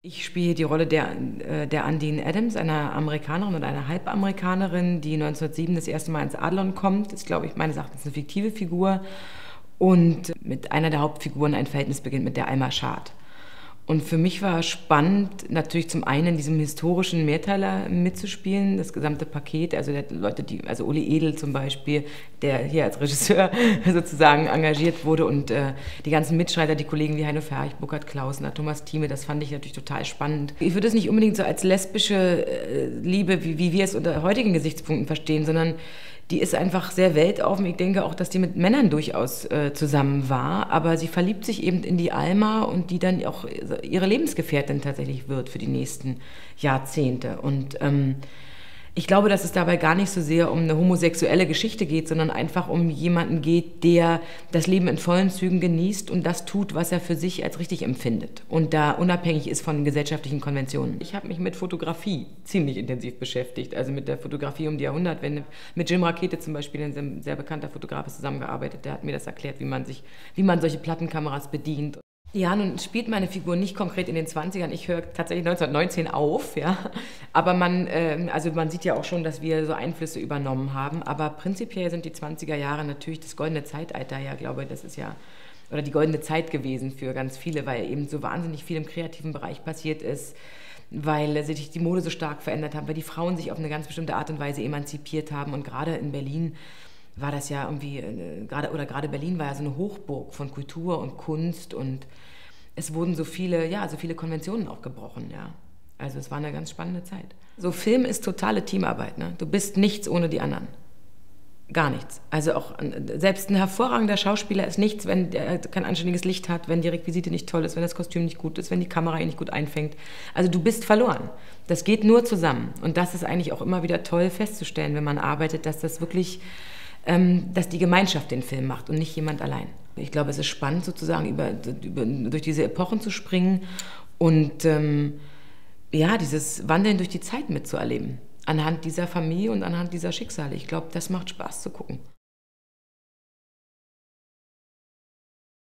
Ich spiele die Rolle der, äh, der Undine Adams, einer Amerikanerin und einer Halbamerikanerin, die 1907 das erste Mal ins Adlon kommt. Ist, glaube ich, meines Erachtens eine fiktive Figur. Und mit einer der Hauptfiguren ein Verhältnis beginnt mit der Alma Schad. Und für mich war spannend, natürlich zum einen in diesem historischen Mehrteiler mitzuspielen, das gesamte Paket, also Leute, die, also Uli Edel zum Beispiel, der hier als Regisseur sozusagen engagiert wurde und äh, die ganzen Mitschreiter, die Kollegen wie Heino Ferch, Burkhard Klausner, Thomas Thieme, das fand ich natürlich total spannend. Ich würde es nicht unbedingt so als lesbische äh, Liebe, wie, wie wir es unter heutigen Gesichtspunkten verstehen, sondern die ist einfach sehr weltoffen. Ich denke auch, dass die mit Männern durchaus äh, zusammen war, aber sie verliebt sich eben in die Alma und die dann auch ihre Lebensgefährtin tatsächlich wird für die nächsten Jahrzehnte. Und ähm, ich glaube, dass es dabei gar nicht so sehr um eine homosexuelle Geschichte geht, sondern einfach um jemanden geht, der das Leben in vollen Zügen genießt und das tut, was er für sich als richtig empfindet und da unabhängig ist von gesellschaftlichen Konventionen. Ich habe mich mit Fotografie ziemlich intensiv beschäftigt, also mit der Fotografie um die Jahrhundertwende. Mit Jim Rakete zum Beispiel, ein sehr bekannter Fotograf, zusammengearbeitet. Der hat mir das erklärt, wie man sich, wie man solche Plattenkameras bedient. Ja, nun spielt meine Figur nicht konkret in den 20ern. Ich höre tatsächlich 1919 auf, ja. Aber man, äh, also man sieht ja auch schon, dass wir so Einflüsse übernommen haben. Aber prinzipiell sind die 20er Jahre natürlich das goldene Zeitalter, ja, glaube das ist ja, oder die goldene Zeit gewesen für ganz viele, weil eben so wahnsinnig viel im kreativen Bereich passiert ist weil sich die Mode so stark verändert hat, weil die Frauen sich auf eine ganz bestimmte Art und Weise emanzipiert haben. Und gerade in Berlin war das ja irgendwie, äh, gerade, oder gerade Berlin war ja so eine Hochburg von Kultur und Kunst und es wurden so viele, ja, so viele Konventionen auch gebrochen, ja. Also es war eine ganz spannende Zeit. So Film ist totale Teamarbeit, ne? Du bist nichts ohne die anderen. Gar nichts. Also auch selbst ein hervorragender Schauspieler ist nichts, wenn er kein anständiges Licht hat, wenn die Requisite nicht toll ist, wenn das Kostüm nicht gut ist, wenn die Kamera ihn nicht gut einfängt. Also du bist verloren. Das geht nur zusammen. Und das ist eigentlich auch immer wieder toll festzustellen, wenn man arbeitet, dass das wirklich dass die Gemeinschaft den Film macht und nicht jemand allein. Ich glaube, es ist spannend, sozusagen über, über durch diese Epochen zu springen und ähm, ja, dieses Wandeln durch die Zeit mitzuerleben. Anhand dieser Familie und anhand dieser Schicksale. Ich glaube, das macht Spaß zu gucken.